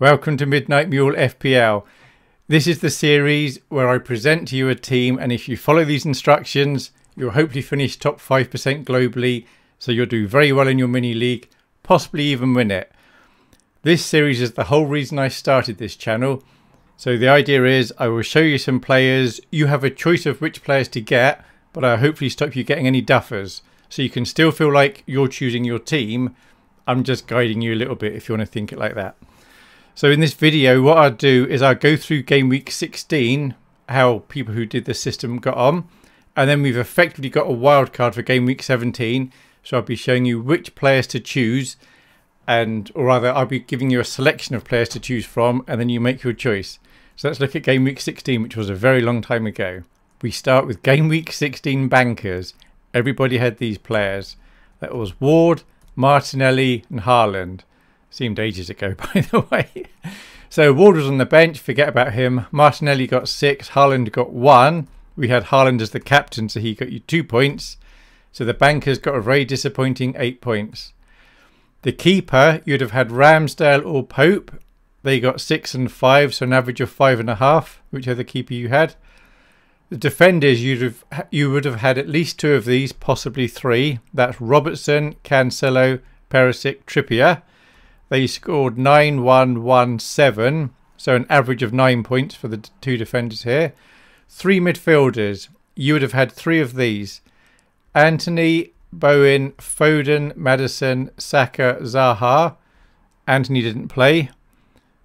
Welcome to Midnight Mule FPL. This is the series where I present to you a team, and if you follow these instructions, you'll hopefully finish top 5% globally, so you'll do very well in your mini league, possibly even win it. This series is the whole reason I started this channel. So the idea is I will show you some players, you have a choice of which players to get, but I'll hopefully stop you getting any duffers. So you can still feel like you're choosing your team. I'm just guiding you a little bit if you want to think it like that. So in this video, what I'll do is I'll go through game week 16, how people who did the system got on. And then we've effectively got a wild card for game week 17. So I'll be showing you which players to choose. And, or rather, I'll be giving you a selection of players to choose from. And then you make your choice. So let's look at game week 16, which was a very long time ago. We start with game week 16 bankers. Everybody had these players. That was Ward, Martinelli, and Haaland. Seemed ages ago, by the way. So Ward was on the bench. Forget about him. Martinelli got six. Haaland got one. We had Haaland as the captain, so he got you two points. So the bankers got a very disappointing eight points. The keeper, you'd have had Ramsdale or Pope. They got six and five, so an average of five and a half, whichever keeper you had. The defenders, you'd have you would have had at least two of these, possibly three. That's Robertson, Cancelo, Perisic, Trippier. They scored nine, one, one, seven, so an average of nine points for the two defenders here. Three midfielders, you would have had three of these: Antony, Bowen, Foden, Maddison, Saka, Zaha. Antony didn't play,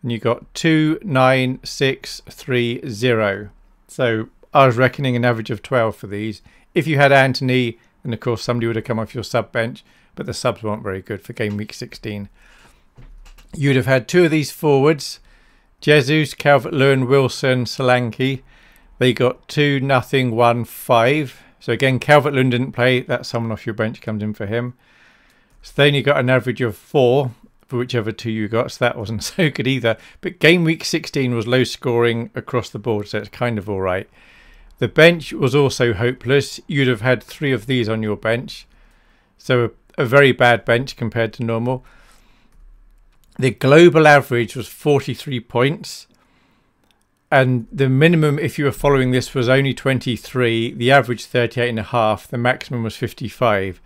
and you got two, nine, six, three, zero. So I was reckoning an average of 12 for these. If you had Antony, and of course somebody would have come off your sub bench, but the subs weren't very good for game week 16. You'd have had two of these forwards, Jesus, Calvert-Lewin, Wilson, Solanke. They got two, nothing, one, five. So again, Calvert-Lewin didn't play. That's someone off your bench comes in for him. So then you got an average of four for whichever two you got. So that wasn't so good either. But game week 16 was low scoring across the board, so it's kind of all right. The bench was also hopeless. You'd have had three of these on your bench. So a, a very bad bench compared to normal. The global average was 43 points. And the minimum, if you were following this, was only 23. The average 38 and a half. The maximum was 55.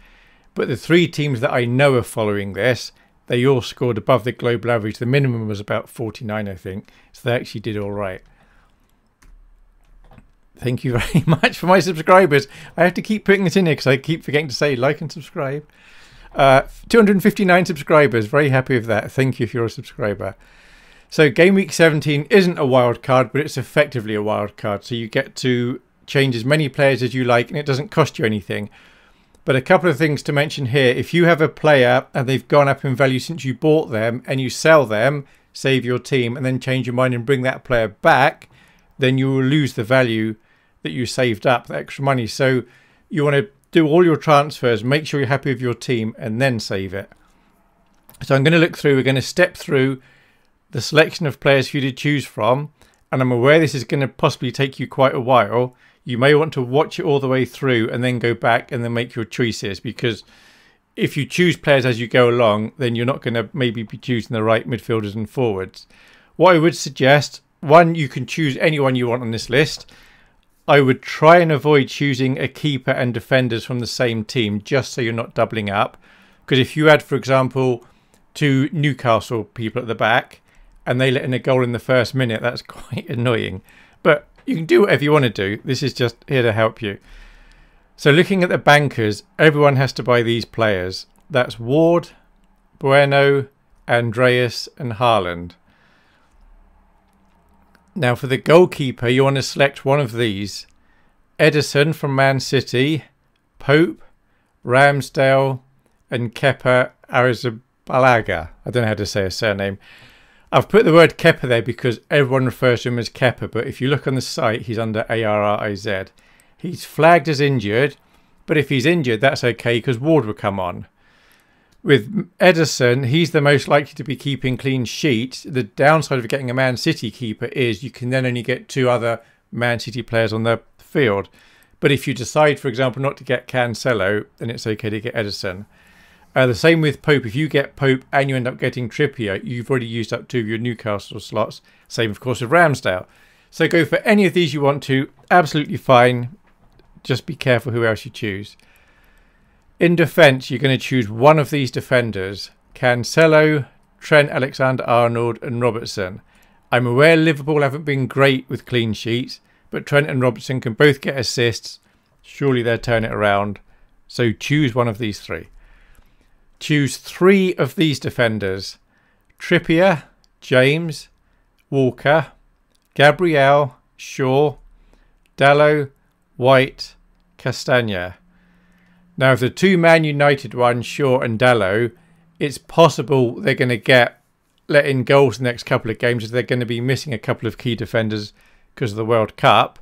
But the three teams that I know are following this, they all scored above the global average. The minimum was about 49, I think. So they actually did all right. Thank you very much for my subscribers. I have to keep putting this in here because I keep forgetting to say like and subscribe. Uh, 259 subscribers. Very happy with that. Thank you if you're a subscriber. So game week 17 isn't a wild card, but it's effectively a wild card. So you get to change as many players as you like and it doesn't cost you anything. But a couple of things to mention here. If you have a player and they've gone up in value since you bought them and you sell them, save your team and then change your mind and bring that player back, then you will lose the value that you saved up, the extra money. So you want to do all your transfers, make sure you're happy with your team, and then save it. So I'm going to look through, we're going to step through the selection of players for you to choose from. And I'm aware this is going to possibly take you quite a while. You may want to watch it all the way through and then go back and then make your choices because if you choose players as you go along, then you're not going to maybe be choosing the right midfielders and forwards. What I would suggest, one, you can choose anyone you want on this list. I would try and avoid choosing a keeper and defenders from the same team just so you're not doubling up. Because if you had, for example, two Newcastle people at the back and they let in a goal in the first minute, that's quite annoying. But you can do whatever you want to do. This is just here to help you. So looking at the bankers, everyone has to buy these players. That's Ward, Bueno, Andreas and Haaland. Now for the goalkeeper, you want to select one of these. Ederson from Man City, Pope, Ramsdale, and Kepa Arrizabalaga. I don't know how to say a surname. I've put the word Kepa there because everyone refers to him as Kepa, but if you look on the site, he's under A-R-R-I-Z. He's flagged as injured, but if he's injured, that's okay because Ward will come on with Ederson, he's the most likely to be keeping clean sheets. The downside of getting a Man City keeper is you can then only get two other Man City players on the field. But if you decide, for example, not to get Cancelo, then it's okay to get Ederson. Uh, the same with Pope. If you get Pope and you end up getting Trippier, you've already used up two of your Newcastle slots. Same, of course, with Ramsdale. So go for any of these you want to. Absolutely fine. Just be careful who else you choose. In defence, you're going to choose one of these defenders. Cancelo, Trent Alexander-Arnold and Robertson. I'm aware Liverpool haven't been great with clean sheets, but Trent and Robertson can both get assists. Surely they'll turn it around. So choose one of these three. Choose three of these defenders. Trippier, James, Walker, Gabriel, Shaw, Dalot, White, Castagna. Now, if the two Man United ones, Shaw and Dalot, it's possible they're going to get let in goals the next couple of games as they're going to be missing a couple of key defenders because of the World Cup.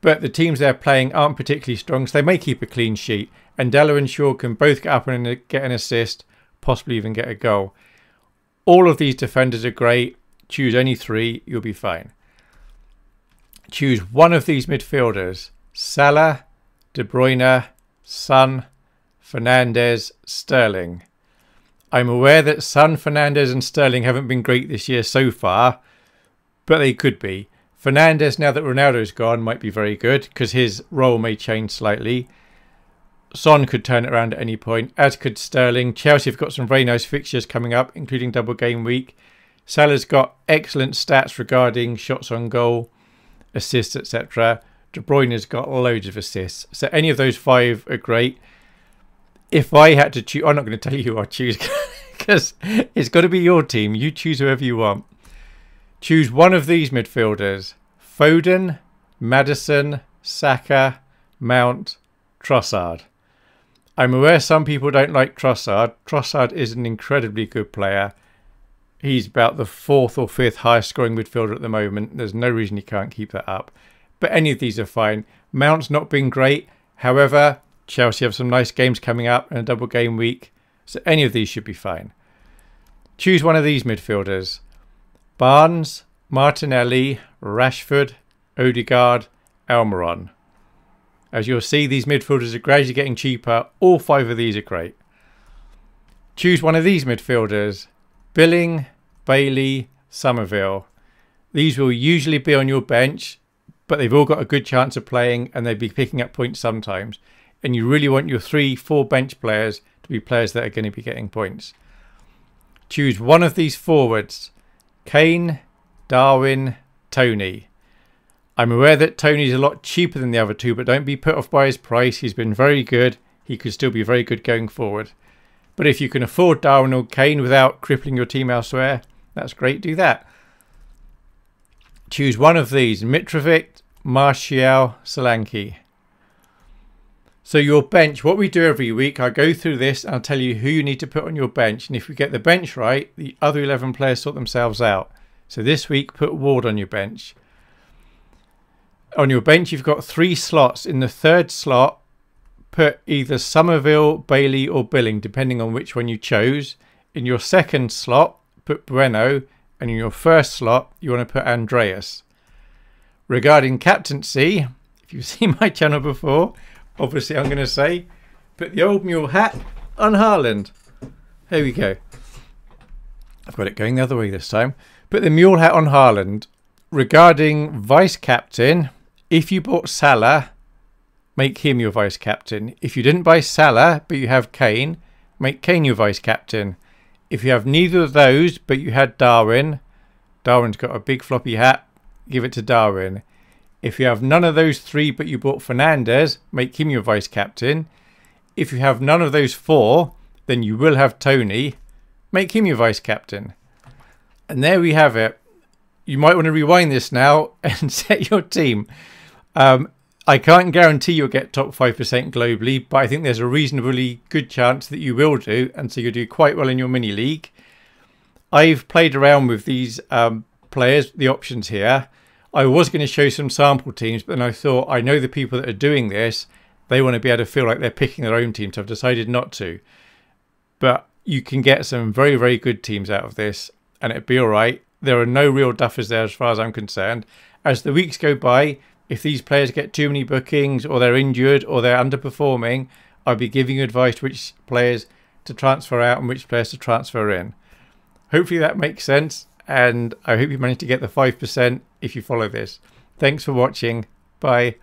But the teams they're playing aren't particularly strong, so they may keep a clean sheet. And Dalot and Shaw can both get up and get an assist, possibly even get a goal. All of these defenders are great. Choose any three, you'll be fine. Choose one of these midfielders Salah, De Bruyne, Son, Fernandes, Sterling. I'm aware that Son, Fernandes and Sterling haven't been great this year so far, but they could be. Fernandes, now that Ronaldo's gone, might be very good because his role may change slightly. Son could turn it around at any point, as could Sterling. Chelsea have got some very nice fixtures coming up, including double game week. Salah's got excellent stats regarding shots on goal, assists, etc. De Bruyne's got loads of assists. So any of those five are great. If I had to choose, I'm not going to tell you who I choose because it's got to be your team. You choose whoever you want. Choose one of these midfielders Foden, Maddison, Saka, Mount, Trossard. I'm aware some people don't like Trossard. Trossard is an incredibly good player. He's about the fourth or fifth highest scoring midfielder at the moment. There's no reason he can't keep that up. But any of these are fine. Mount's not been great. However, Chelsea have some nice games coming up and a double game week. So any of these should be fine. Choose one of these midfielders. Barnes, Martinelli, Rashford, Odegaard, Almiron. As you'll see, these midfielders are gradually getting cheaper. All five of these are great. Choose one of these midfielders. Billing, Bailey, Summerville. These will usually be on your bench, but they've all got a good chance of playing and they'll be picking up points sometimes. And you really want your three, four bench players to be players that are going to be getting points. Choose one of these forwards. Kane, Darwin, Toney. I'm aware that Toney's a lot cheaper than the other two, but don't be put off by his price. He's been very good. He could still be very good going forward. But if you can afford Darwin or Kane without crippling your team elsewhere, that's great. Do that. Choose one of these Mitrovic, Martial, Solanke. So your bench, what we do every week, I go through this and I'll tell you who you need to put on your bench. And if we get the bench right, the other 11 players sort themselves out. So this week, put Ward on your bench on your bench, you've got three slots. In the third slot, put either Summerville, Bailey, or Billing, depending on which one you chose. In your second slot, put Bueno, and in your first slot, you want to put Andreas. Regarding captaincy, if you've seen my channel before, obviously I'm going to say put the old mule hat on Haaland. Here we go. I've got it going the other way this time. Put the mule hat on Haaland. Regarding vice captain, if you bought Salah, make him your vice captain. If you didn't buy Salah, but you have Kane, make Kane your vice captain. If you have neither of those, but you had Darwin, Darwin's got a big floppy hat, give it to Darwin. If you have none of those three, but you bought Fernandes, make him your vice captain. If you have none of those four, then you will have Toney, make him your vice captain. And there we have it. You might want to rewind this now and set your team. Um, I can't guarantee you'll get top 5% globally, but I think there's a reasonably good chance that you will do, and so you'll do quite well in your mini league. I've played around with these um, players, the options here. I was going to show some sample teams, but then I thought I know the people that are doing this, they want to be able to feel like they're picking their own team, so I've decided not to. But you can get some very, very good teams out of this, and it'd be all right. There are no real duffers there as far as I'm concerned. As the weeks go by, if these players get too many bookings or they're injured or they're underperforming, I'd be giving you advice which players to transfer out and which players to transfer in. Hopefully that makes sense, and I hope you manage to get the 5% if you follow this. Thanks for watching. Bye.